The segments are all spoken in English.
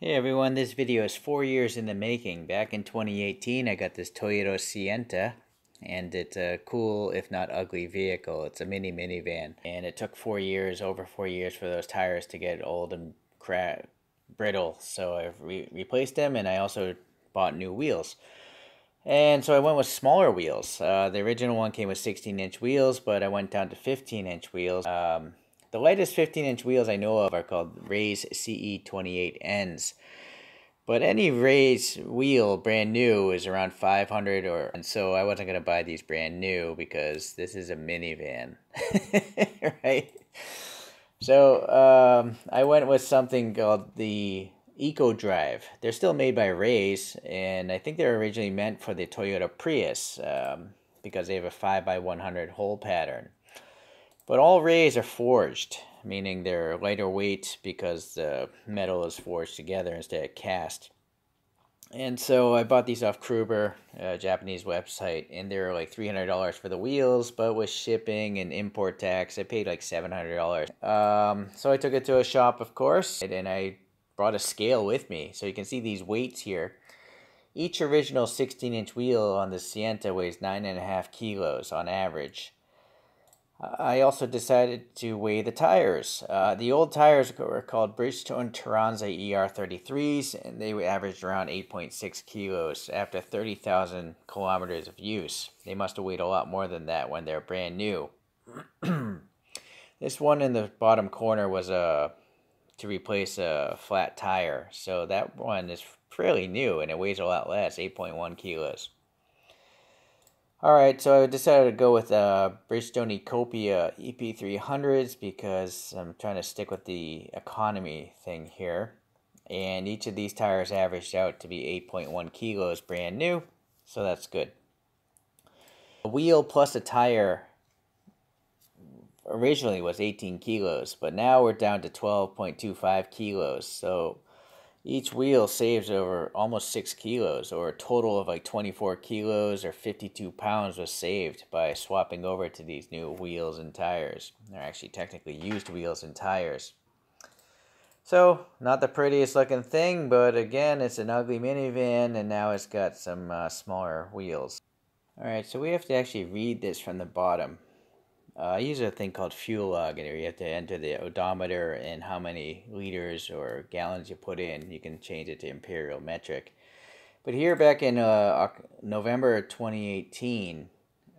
Hey everyone, this video is four years in the making. Back in 2018, I got this Toyota Sienta, and it's a cool, if not ugly, vehicle. It's a mini minivan, and it took four years, over four years, for those tires to get old and cra- brittle. So I re- replaced them, and I also bought new wheels. And so I went with smaller wheels. Uh, the original one came with 16 inch wheels, but I went down to 15 inch wheels. Um, the lightest 15 inch wheels I know of are called Rays CE28Ns. But any Rays wheel brand new is around 500 or and so I wasn't going to buy these brand new because this is a minivan. right? So um, I went with something called the Eco Drive. They're still made by Rays, and I think they're originally meant for the Toyota Prius um, because they have a 5x100 hole pattern. But all rays are forged, meaning they're lighter weight because the metal is forged together instead of cast. And so I bought these off Croooober, a Japanese website, and they were like $300 for the wheels, but with shipping and import tax, I paid like $700. Um, so I took it to a shop, of course, and I brought a scale with me. So you can see these weights here. Each original 16 inch wheel on the Sienta weighs 9.5 kilos on average. I also decided to weigh the tires. Uh, the old tires were called Bridgestone Turanza ER33s, and they averaged around 8.6 kilos after 30,000 kilometers of use. They must have weighed a lot more than that when they're brand new. this one in the bottom corner was a uh, to replace a flat tire, so that one is fairly new and it weighs a lot less, 8.1 kilos. Alright, so I decided to go with uh, Bridgestone Ecopia EP300s because I'm trying to stick with the economy thing here. And each of these tires averaged out to be 8.1 kilos brand new, so that's good. A wheel plus a tire originally was 18 kilos, but now we're down to 12.25 kilos. So each wheel saves over almost six kilos, or a total of like 24 kilos or 52 pounds was saved by swapping over to these new wheels and tires. They're actually technically used wheels and tires. So, not the prettiest looking thing, but again, it's an ugly minivan and now it's got some uh, smaller wheels. Alright, so we have to actually read this from the bottom. Uh, I use a thing called fuel log, and you have to enter the odometer and how many liters or gallons you put in. You can change it to imperial metric. But here, back in uh, November 2018,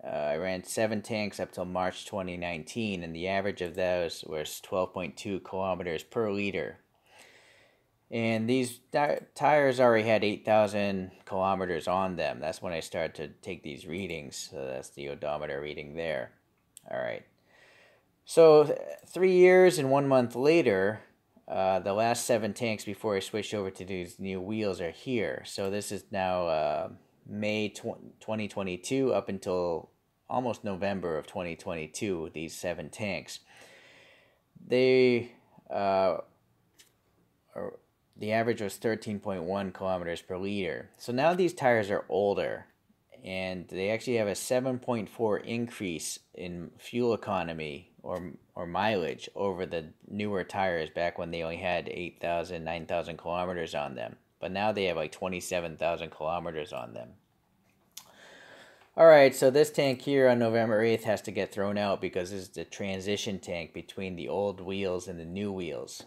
uh, I ran seven tanks up till March 2019, and the average of those was 12.2 kilometers per liter. And these tires already had 8,000 kilometers on them. That's when I started to take these readings. So that's the odometer reading there. All right. So three years and one month later, uh, the last seven tanks before I switched over to these new wheels are here. So this is now uh, May tw- 2022 up until almost November of 2022, these seven tanks. They, uh, are, the average was 13.1 kilometers per liter. So now these tires are older and they actually have a 7.4 increase in fuel economy or or mileage over the newer tires back when they only had 8,000 9,000 kilometers on them. But now they have like 27,000 kilometers on them. All right so this tank here on November 8th has to get thrown out because this is the transition tank between the old wheels and the new wheels.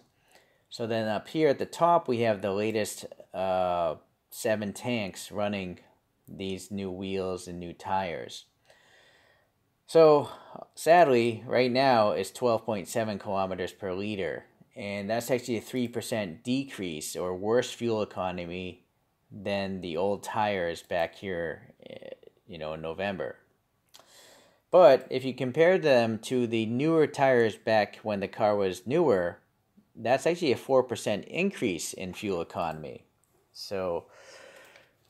So then up here at the top we have the latest uh, seven tanks running these new wheels and new tires. So, sadly, right now it's 12.7 kilometers per liter, and that's actually a 3% decrease or worse fuel economy than the old tires back here, eh, you know, in November. But if you compare them to the newer tires back when the car was newer, that's actually a 4% increase in fuel economy. So,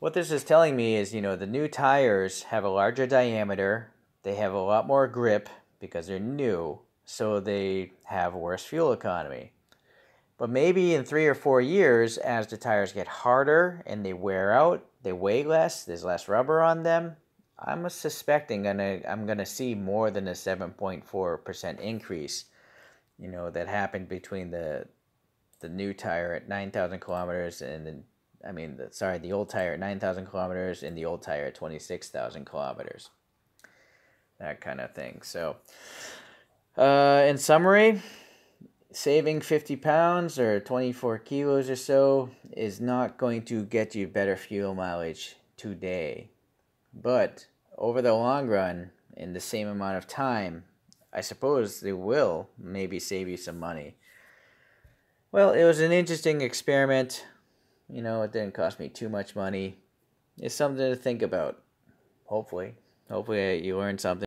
what this is telling me is, you know, the new tires have a larger diameter, they have a lot more grip because they're new, so they have worse fuel economy. But maybe in three or four years, as the tires get harder and they wear out, they weigh less, there's less rubber on them, I'm suspecting gonna I'm gonna see more than a 7.4% increase, you know, that happened between the the new tire at 9,000 kilometers and I mean, the, sorry, the old tire at 9,000 kilometers and the old tire at 26,000 kilometers. That kind of thing. So, uh, in summary, saving 50 pounds or 24 kilos or so is not going to get you better fuel mileage today. But over the long run, in the same amount of time, I suppose they will maybe save you some money. Well, it was an interesting experiment. You know, it didn't cost me too much money. It's something to think about. Hopefully. Hopefully you learned something.